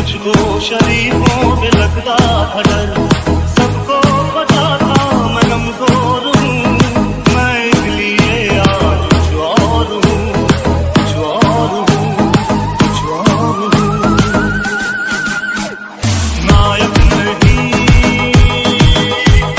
मुझको शरीफों में लगता था डर।